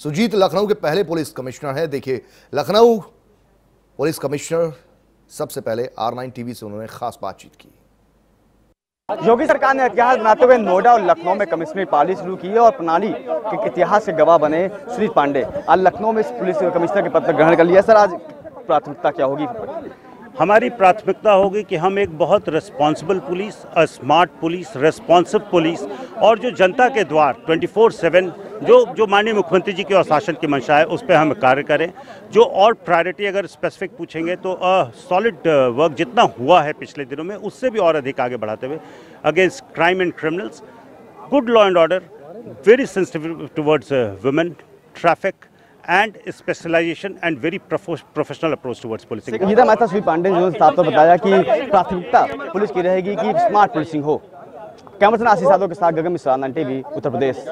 सुजीत लखनऊ के पहले police commissioner हैं। देखिए, लखनऊ पुलिस कमिश्नर सबसे पहले आर नाइन टीवी से उन्होंने खास बातचीत की। योगी सरकार ने इतिहास बनाते हुए नोएडा और लखनऊ में कमिश्नरी पाली शुरू की है और प्रणाली के इतिहास के गवाह बने सुनील पांडे। आज लखनऊ में पुलिस कमिश्नर के पद पर ग्रहण कर लिया। सर, आज प्राथमिकता क्या होगी? हमारी प्राथमिकता होगी कि हम एक बहुत responsible police smart police responsive police और जो जनता के द्वार 24/7 जो जो माननीय मुख्यमंत्री जी के और शासन की मंशा है, उस पर हम कार्य करें। जो और प्रायोरिटी अगर स्पेसिफिक पूछेंगे तो सॉलिड वर्क जितना हुआ है पिछले दिनों में, उससे भी और अधिक आगे बढ़ाते हुए against crime and criminals good law and order very sensitive towards women traffic and specialization and very professional approach towards policing. था हमारे सुनील पांडे जो साहब तो बताया कि प्राथमिकता पुलिस की रहेगी कि स्मार्ट पुलिसिंग हो कैमरा आशीष यादव के साथ गगन मिश्रा टीवी, उत्तर प्रदेश